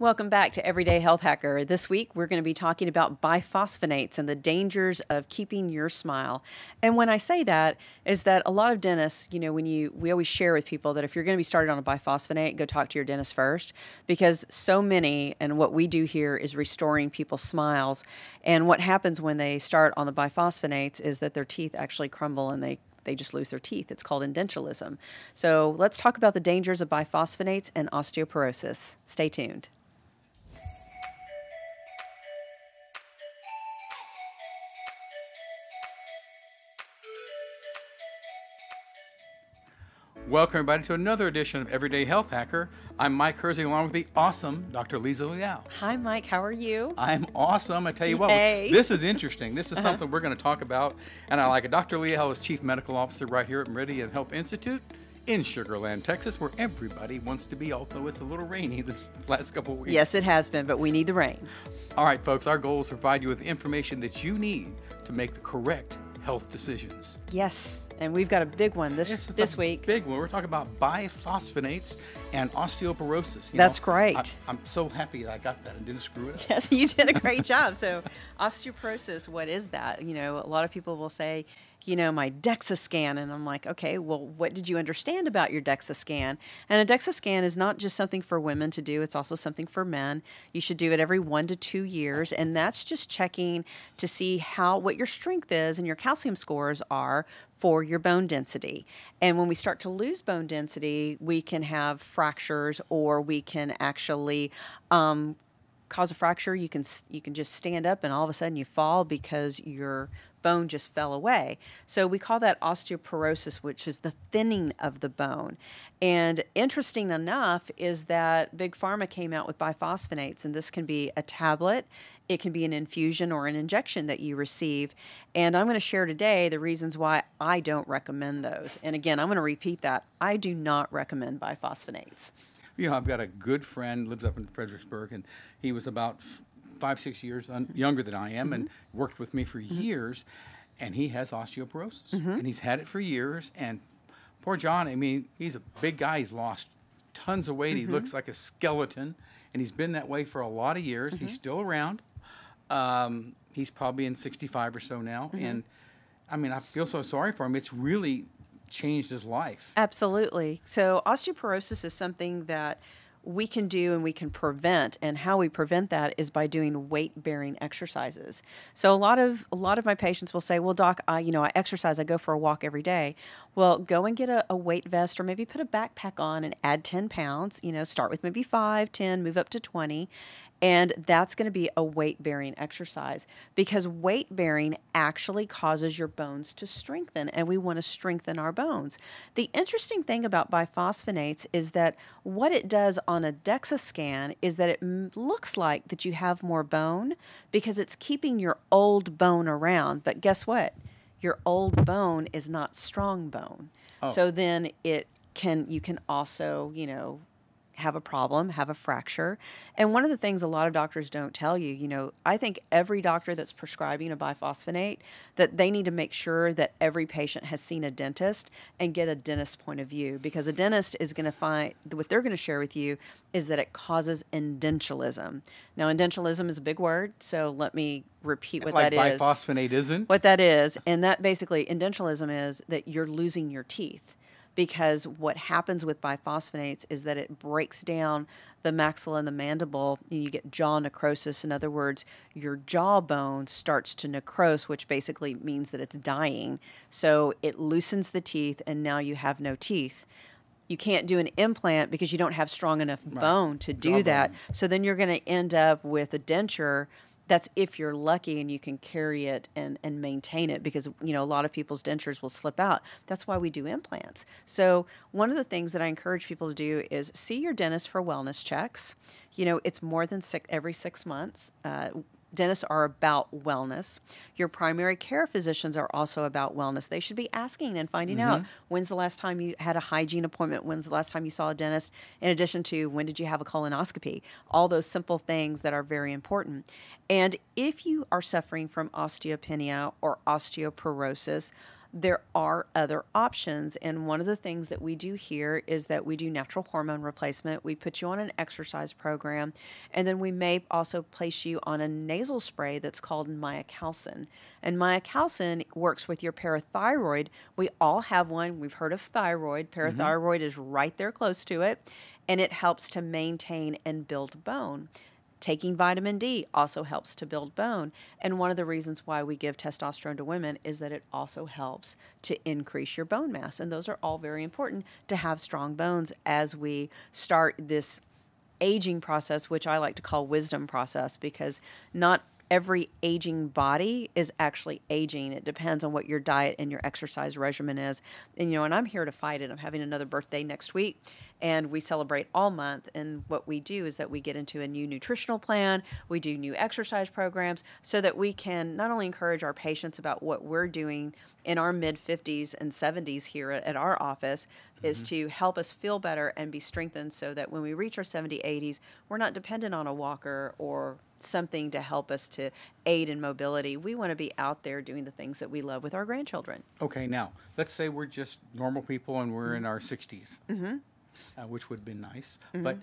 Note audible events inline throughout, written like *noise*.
Welcome back to Everyday Health Hacker. This week we're going to be talking about biphosphonates and the dangers of keeping your smile. And when I say that is that a lot of dentists, you know, when you we always share with people that if you're going to be started on a biphosphonate, go talk to your dentist first because so many and what we do here is restoring people's smiles. And what happens when they start on the biphosphonates is that their teeth actually crumble and they they just lose their teeth. It's called edentulism. So let's talk about the dangers of biphosphonates and osteoporosis. Stay tuned. Welcome, everybody, to another edition of Everyday Health Hacker. I'm Mike Herzing, along with the awesome Dr. Liza Leal. Hi, Mike. How are you? I'm awesome. I tell you what, Hey. this is interesting. This is uh-huh. something we're going to talk about, and I like it. Dr. Liao is Chief Medical Officer right here at Meridian Health Institute in Sugarland, Texas, where everybody wants to be, although it's a little rainy this *laughs* last couple of weeks. Yes, it has been, but we need the rain. All right, folks, our goal is to provide you with the information that you need to make the correct health decisions. Yes, and we've got a big one this This this week. Big one. We're talking about biphosphonates and osteoporosis. You That's know, great. I, am so happy that I got that and didn't screw it up. Yes, *laughs* you did a great job. So, osteoporosis, what is that? You know, a lot of people will say, you know, my DEXA scan. And I'm like, okay, well, what did you understand about your DEXA scan? And a DEXA scan is not just something for women to do, it's also something for men. You should do it every one to two years. And that's just checking to see how, what your strength is and your calcium scores are for your bone density. And when we start to lose bone density, we can have fractures or we can actually um, cause a fracture. You can you can just stand up and all of a sudden you fall because your bone just fell away. So we call that osteoporosis, which is the thinning of the bone. And interesting enough is that Big Pharma came out with biphosphonates, and this can be a tablet, it can be an infusion or an injection that you receive. And I'm going to share today the reasons why I don't recommend those. And again, I'm going to repeat that I do not recommend biphosphonates. You know, I've got a good friend lives up in Fredericksburg, and he was about five, six years un- younger than I am, and Mm-hmm. worked with me for years. And he has osteoporosis, Mm-hmm. and he's had it for years. And poor John, I mean, he's a big guy. He's lost tons of weight. Mm-hmm. He looks like a skeleton, and he's been that way for a lot of years. Mm-hmm. He's still around. Um, he's probably in 65 or so now, Mm-hmm. and I mean, I feel so sorry for him. It's really changed his life. Absolutely. So osteoporosis is something that we can do and we can prevent and how we prevent that is by doing weight bearing exercises. So a lot of a lot of my patients will say, "Well, doc, I you know, I exercise, I go for a walk every day." Well, go and get a, a weight vest or maybe put a backpack on and add 10 pounds, you know, start with maybe 5, 10, move up to 20. And that's going to be a weight bearing exercise because weight bearing actually causes your bones to strengthen, and we want to strengthen our bones. The interesting thing about biphosphonates is that what it does on a DEXA scan is that it looks like that you have more bone because it's keeping your old bone around. But guess what? Your old bone is not strong bone. Oh. So then it can you can also, you know, have a problem, have a fracture. And one of the things a lot of doctors don't tell you, you know, I think every doctor that's prescribing a biphosphonate that they need to make sure that every patient has seen a dentist and get a dentist's point of view because a dentist is going to find what they're going to share with you is that it causes indentulism. Now, indentulism is a big word, so let me repeat what like that is biphosphonate isn't. what that is, and that basically indentulism is that you're losing your teeth because what happens with biphosphonates is that it breaks down the maxilla and the mandible and you get jaw necrosis. In other words your jawbone starts to necrose which basically means that it's dying. So it loosens the teeth and now you have no teeth. You can't do an implant because you don't have strong enough bone to do that. So then you're going to end up with a denture that's if you're lucky and you can carry it and, and maintain it because you know a lot of people's dentures will slip out. That's why we do implants. So one of the things that i encourage people to do is see your dentist for wellness checks. You know it's more than six every six months uh, dentists are about wellness. Your primary care physicians are also about wellness. They should be asking and finding mm-hmm. out when's the last time you had a hygiene appointment, when's the last time you saw a dentist, in addition to when did you have a colonoscopy. All those simple things that are very important. And if you are suffering from osteopenia or osteoporosis, there are other options. And one of the things that we do here is that we do natural hormone replacement. We put you on an exercise program, and then we may also place you on a nasal spray that's called Miacalcin. And Miacalcin works with your parathyroid. We all have one. We've heard of thyroid. Parathyroid mm-hmm. is right there close to it, and it helps to maintain and build bone. Taking vitamin D also helps to build bone. And one of the reasons why we give testosterone to women is that it also helps to increase your bone mass. And those are all very important to have strong bones as we start this aging process, which I like to call wisdom process, because not every aging body is actually aging. It depends on what your diet and your exercise regimen is. And you know, and I'm here to fight it. I'm having another birthday next week and we celebrate all month. And what we do is that we get into a new nutritional plan, we do new exercise programs so that we can not only encourage our patients about what we're doing in our mid 50s and 70s here at, our office, mm-hmm. is to help us feel better and be strengthened so that when we reach our 70, 80s, we're not dependent on a walker or something to help us to aid in mobility. We want to be out there doing the things that we love with our grandchildren. Okay, now let's say we're just normal people and we're mm-hmm. in our 60s. Mm-hmm uh, which would have been nice. Mm-hmm. But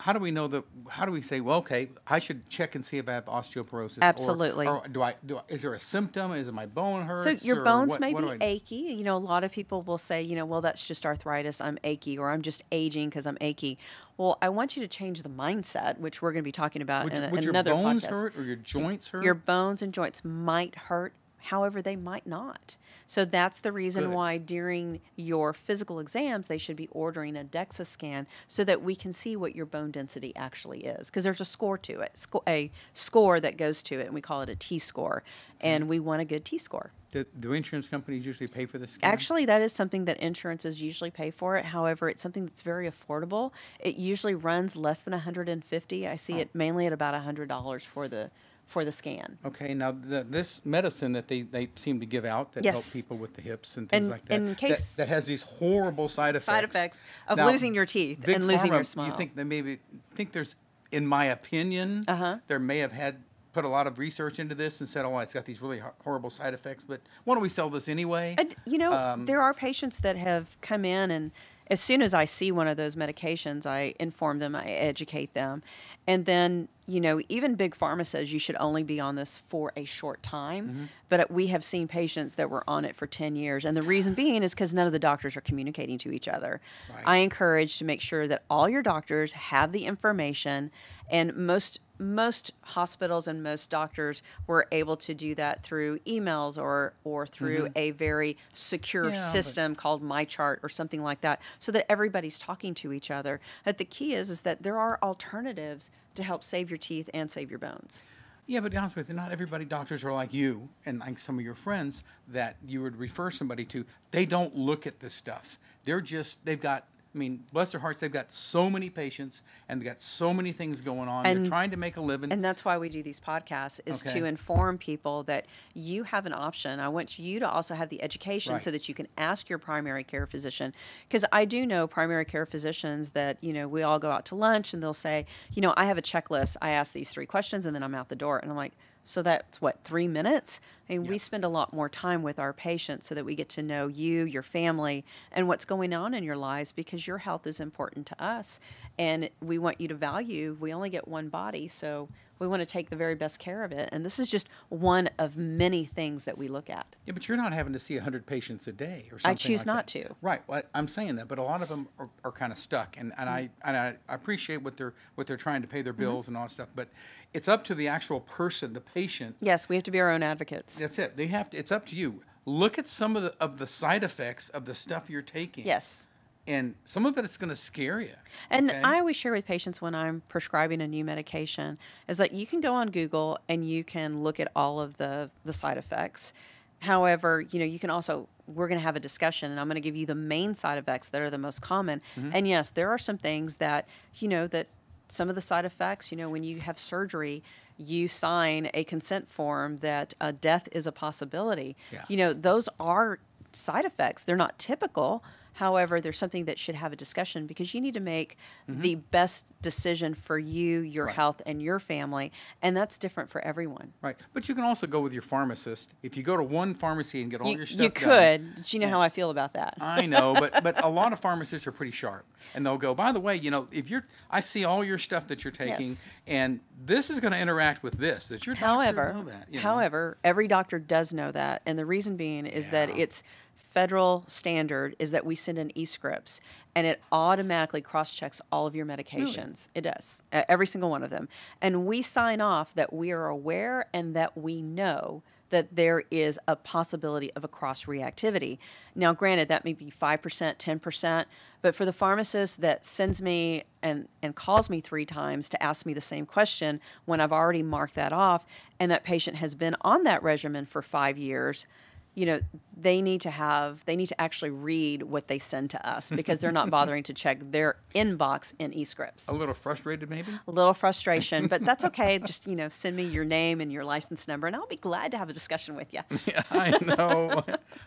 how do we know that? How do we say, well, okay, I should check and see if I have osteoporosis? Absolutely. Or, or do I? Do I, is there a symptom? Is it my bone hurts? So your bones what, may what be achy. You know, a lot of people will say, you know, well, that's just arthritis. I'm achy, or I'm just aging because I'm achy. Well, I want you to change the mindset, which we're going to be talking about would, in, would another podcast. Your bones podcast. hurt or your joints hurt? Your bones and joints might hurt. However, they might not. So that's the reason Good. why during your physical exams, they should be ordering a DEXA scan so that we can see what your bone density actually is. Because there's a score to it, a score that goes to it, and we call it a T score. And we want a good T score. Do, do, insurance companies usually pay for this? Scan? Actually, that is something that insurances usually pay for it. However, it's something that's very affordable. It usually runs less than 150. I see oh. it mainly at about $100 for the for the scan. Okay, now the, this medicine that they, they seem to give out that yes. help people with the hips and things and, like that, in case that, that, has these horrible side effects. Side effects of now, losing your teeth and losing Pharma, your smile. You think that maybe think there's, in my opinion, uh-huh. there may have had put a lot of research into this and said, "Oh, it's got these really horrible side effects." But why don't we sell this anyway? you know, um, there are patients that have come in and as soon as I see one of those medications, I inform them, I educate them. And then, you know, even Big Pharma says you should only be on this for a short time. Mm-hmm. But we have seen patients that were on it for 10 years. And the reason being is because none of the doctors are communicating to each other. Right. I encourage to make sure that all your doctors have the information and most most hospitals and most doctors were able to do that through emails or or through mm-hmm. a very secure yeah, system called MyChart or something like that, so that everybody's talking to each other. But the key is is that there are alternatives to help save your teeth and save your bones. Yeah, but to be honest with you, not everybody doctors are like you and like some of your friends that you would refer somebody to. They don't look at this stuff. They're just they've got I mean, bless their hearts, they've got so many patients and they've got so many things going on. And, They're trying to make a living. And that's why we do these podcasts is okay. to inform people that you have an option. I want you to also have the education right. so that you can ask your primary care physician. Because I do know primary care physicians that, you know, we all go out to lunch and they'll say, you know, I have a checklist. I ask these three questions and then I'm out the door. And I'm like, so that's what, three minutes? I mean, we spend a lot more time with our patients so that we get to know you, your family, and what's going on in your lives because your health is important to us. And we want you to value, we only get one body, so we want to take the very best care of it. And this is just one of many things that we look at. Yeah, but you're not having to see 100 patients a day or something. I choose like not that. to. Right. Well, I'm saying that, but a lot of them are, are kind of stuck. And, and, mm-hmm. I, and I appreciate what they're, what they're trying to pay their mm-hmm. bills mm-hmm. and all that stuff. But it's up to the actual person, the patient. Yes, we have to be our own advocates. That's it. They have to. It's up to you. Look at some of the of the side effects of the stuff you're taking. Yes. And some of it it's going to scare you. And okay? I always share with patients when I'm prescribing a new medication is that you can go on Google and you can look at all of the the side effects. However, you know, you can also we're going to have a discussion and I'm going to give you the main side effects that are the most common. Mm-hmm. And yes, there are some things that, you know, that some of the side effects, you know, when you have surgery, you sign a consent form that uh, death is a possibility. Yeah. You know, those are side effects. They're not typical. However, there's something that should have a discussion because you need to make the best decision for you, your Mm-hmm. Right. health, and your family, and that's different for everyone. Right. But you can also go with your pharmacist. If you go to one pharmacy and get all You, your stuff you done- could, but you know how I feel about that. I know, *laughs* but but a lot of pharmacists are pretty sharp, and they'll go. By the way, you know, if you're, I see all your stuff that you're taking, Yes. and this is going to interact with this. That your doctor However, know that. you know. however, every doctor does know that, and the reason being is that it's federal standard is that we send in e-scripts and it automatically cross-checks all of your medications. It does every single one of them. And we sign off that we are aware and that we know that there is a possibility of a cross reactivity. Now, granted, that may be 5%, 10%, but for the pharmacist that sends me and, and calls me three times to ask me the same question when I've already marked that off and that patient has been on that regimen for five years, you know, they need to have, they need to actually read what they send to us *laughs* because they're not bothering to check their inbox in eScripts A little frustrated, maybe. a little frustration, but that's *laughs* okay. Just you know, send me your name and your license number, and I'll be glad to have a discussion with you. *laughs* Yeah, I know.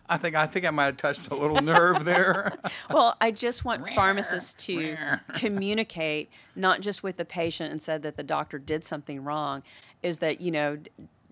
I think I think I might have touched a little nerve there. well, I just want pharmacists to Rare. communicate not just with the patient and said that the doctor did something wrong, is that you know.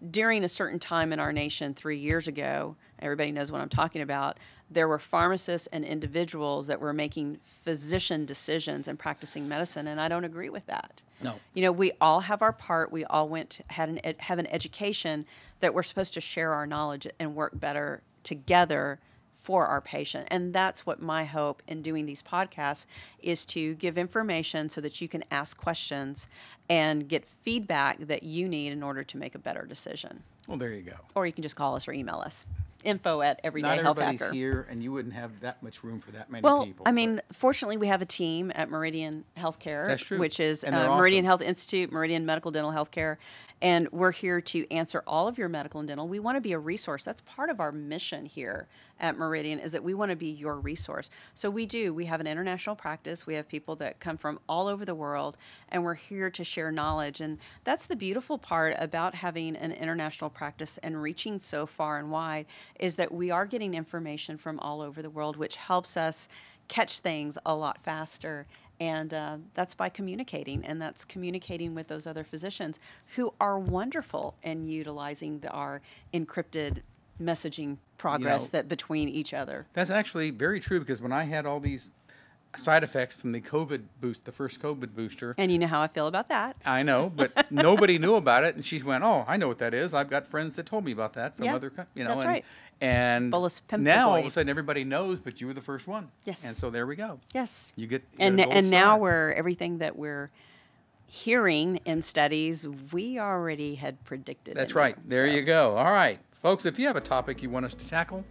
During a certain time in our nation, three years ago, everybody knows what I'm talking about. There were pharmacists and individuals that were making physician decisions and practicing medicine, and I don't agree with that. No. You know, we all have our part. We all went to, had an ed, have an education that we're supposed to share our knowledge and work better together for our patient. And that's what my hope in doing these podcasts is to give information so that you can ask questions and get feedback that you need in order to make a better decision. Well, there you go. Or you can just call us or email us. Info at Not Everyday Health everybody's Hacker. here, and you wouldn't have that much room for that many Well, people. I but- mean, fortunately, we have a team at Meridian Healthcare, which is uh, Meridian awesome. Health Institute, Meridian Medical Dental Healthcare, and we're here to answer all of your medical and dental. We want to be a resource. That's part of our mission here at Meridian is that we want to be your resource. So we do. We have an international practice. We have people that come from all over the world, and we're here to share knowledge. And that's the beautiful part about having an international practice and reaching so far and wide is that we are getting information from all over the world, which helps us catch things a lot faster. And uh, that's by communicating, and that's communicating with those other physicians who are wonderful in utilizing the, our encrypted messaging progress that between each other. That's actually very true because when I had all these side effects from the COVID boost, the first COVID booster, And you know how I feel about that. I know, but *laughs* nobody knew about it, and she went, "Oh, I know what that is. I've got friends that told me about that from Yeah, other, you know." that's and, right. And now all of a sudden everybody knows, but you were the first one. Yes. And so there we go. Yes. You get and you get a and now star. we're everything that we're hearing in studies we already had predicted. That's right. There so. you go. All right, folks. If you have a topic you want us to tackle,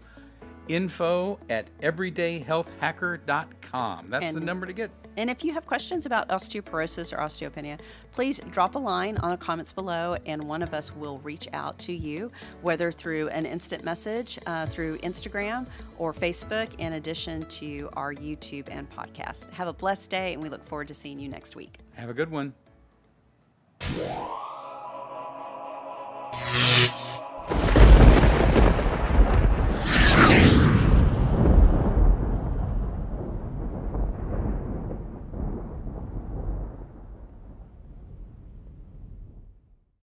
info at everydayhealthhacker.com. That's the number to get. And if you have questions about osteoporosis or osteopenia, please drop a line on the comments below, and one of us will reach out to you, whether through an instant message, uh, through Instagram or Facebook, in addition to our YouTube and podcast. Have a blessed day, and we look forward to seeing you next week. Have a good one.